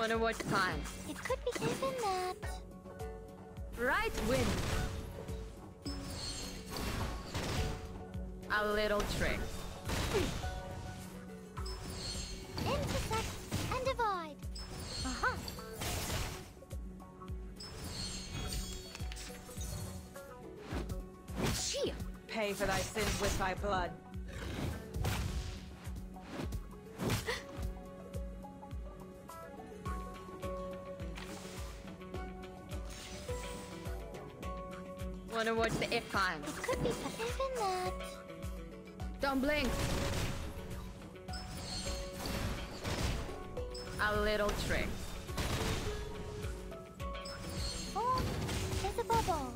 Wanna watch time? It could be given that. Right win. A little trick. Intersect and divide. Aha. Chia! Pay for thy sins with thy blood. Wanna watch the? It could be given that. Don't blink. A little trick. Oh, Form is a bubble.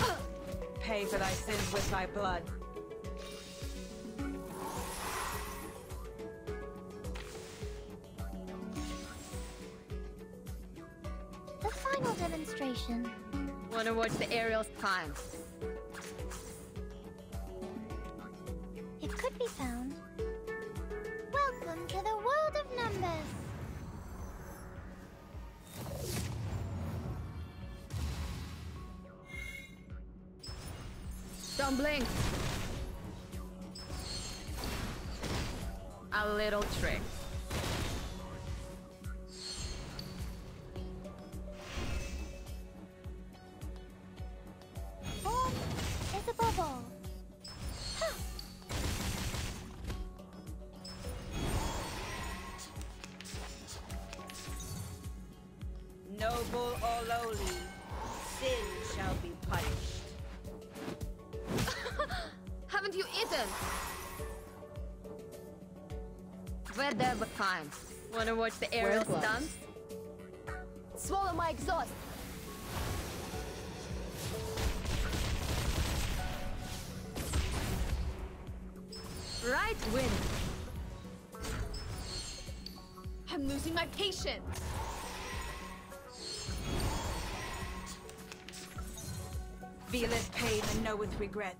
Oh, Pay for thy sins with thy blood. Demonstration. Wanna watch the aerials climb? It could be found. Welcome to the world of numbers. Don't blink. A little trick. Noble or lowly, sin shall be punished. Haven't you eaten? Whatever time. Wanna watch the aerial gloves. stunts? Swallow my exhaust. Right win. I'm losing my patience. Feeleth pain and knoweth regret.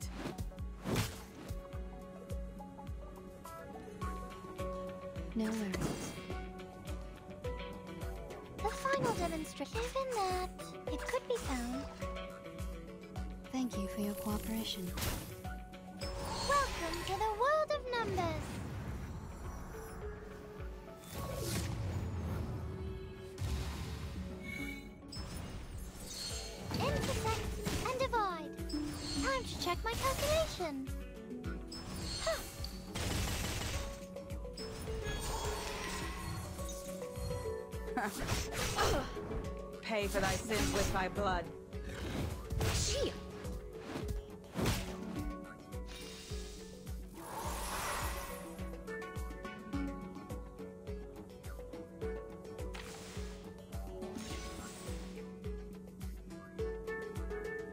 No worries. The final demonstration. Given that. It could be found. Thank you for your cooperation. Welcome to the world of numbers. Pay for thy sins with thy blood. Chia!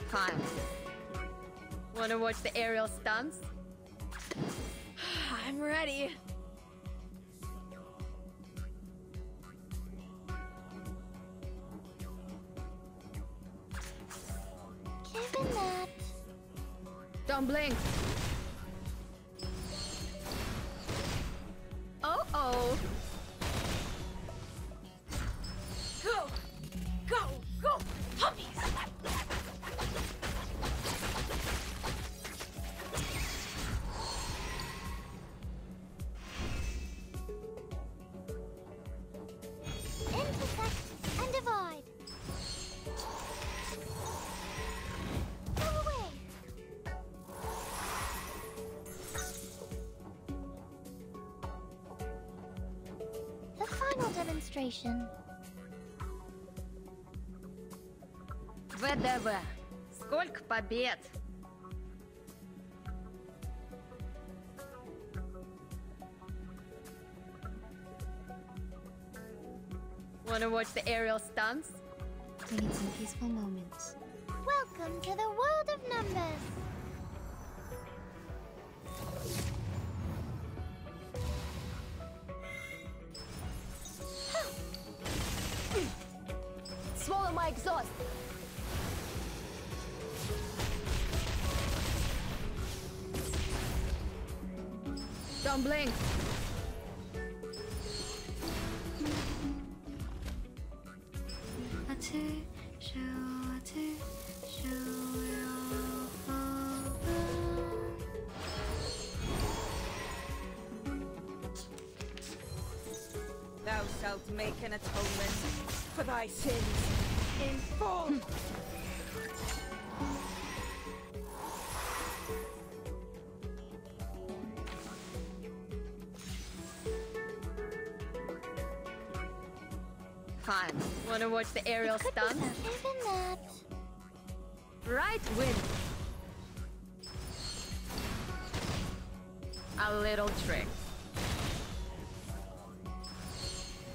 Time. Wanna watch the aerial stunts? I'm ready. Don't blink. demonstration. ВДВ. Сколько побед? Wanna watch the aerial stunts? We need some peaceful moments. Welcome to the world of numbers. Don't blink. Thou shalt make an atonement for thy sins in full. Wanna watch the aerial Could be stunts? found. Even that. Right win. A little trick.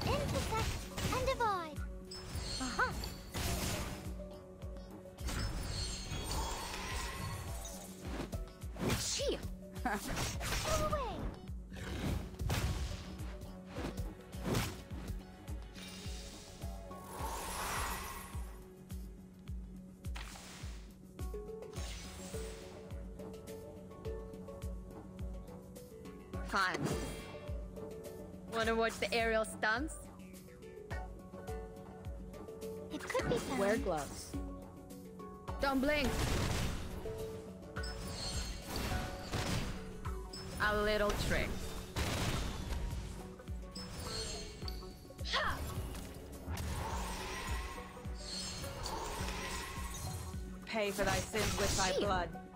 Intersect and divide. Aha. She. Fine. Wanna watch the aerial stunts? It could be found. Wear gloves. Don't blink. A little trick. Pay for thy sins with thy blood.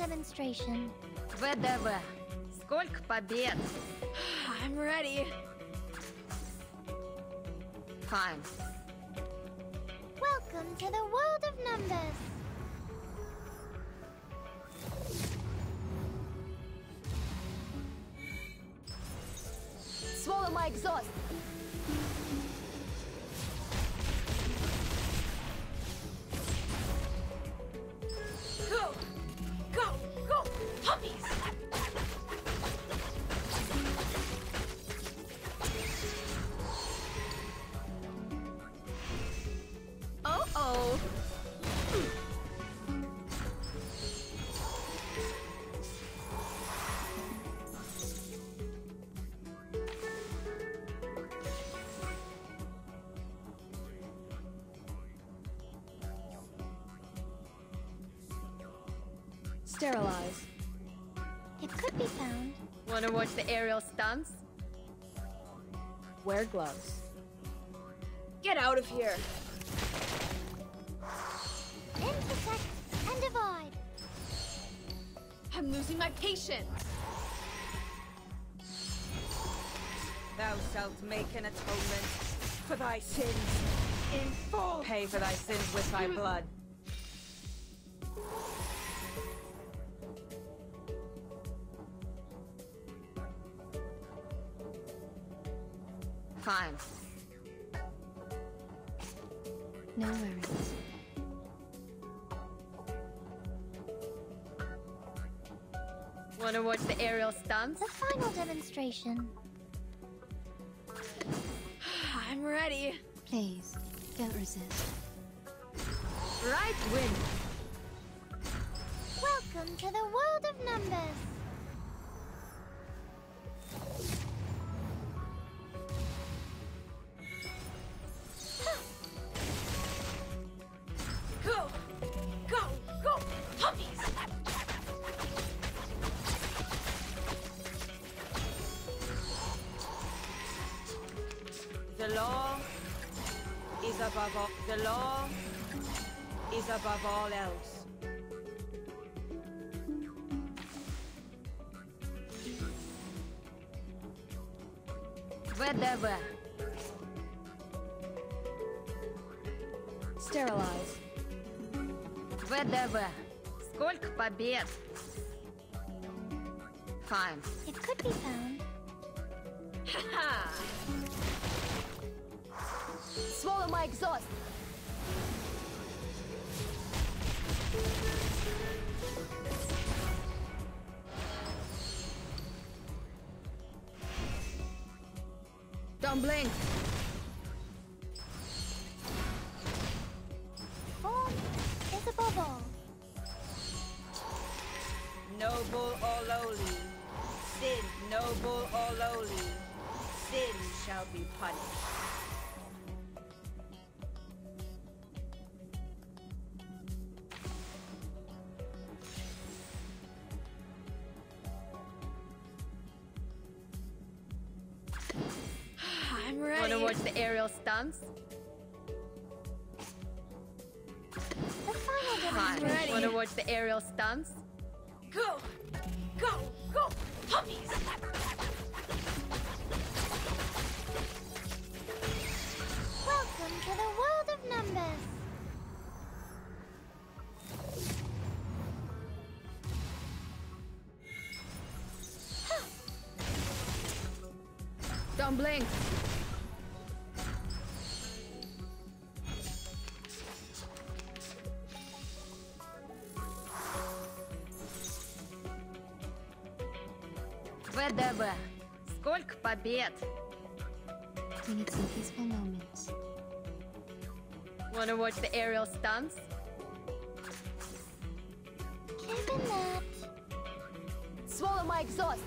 demonstration. ВДВ. Сколько побед? I'm ready. Fine. Welcome to the world of numbers. Swallow my exhaust. Sterilize. It could be found. Wanna watch the aerial stunts? Wear gloves. Get out of here! Intersect and divide. I'm losing my patience. Thou shalt make an atonement for thy sins in full. Pay for thy sins with thy blood. Fine. No worries. Wanna watch the aerial stunts? The final demonstration. I'm ready. Please, don't resist. Right win. Welcome to the world of numbers. The law is above all. The law is above all else. ВДВ. Sterilize. ВДВ. Сколько побед? Fine. It could be found. Swallow my exhaust! Don't blink! Oh, it's a bubble! Noble or lowly, sin noble or lowly, sin shall be punished. Ready. Wanna watch the aerial stunts? The final Hi. demonstration. Wanna watch the aerial stunts? Go! Go! Go! Puppies! Welcome to the world of numbers. Don't blink. Сколько побед? We need some peaceful moments. Wanna watch the aerial stunts? Given that, Swallow my exhaust.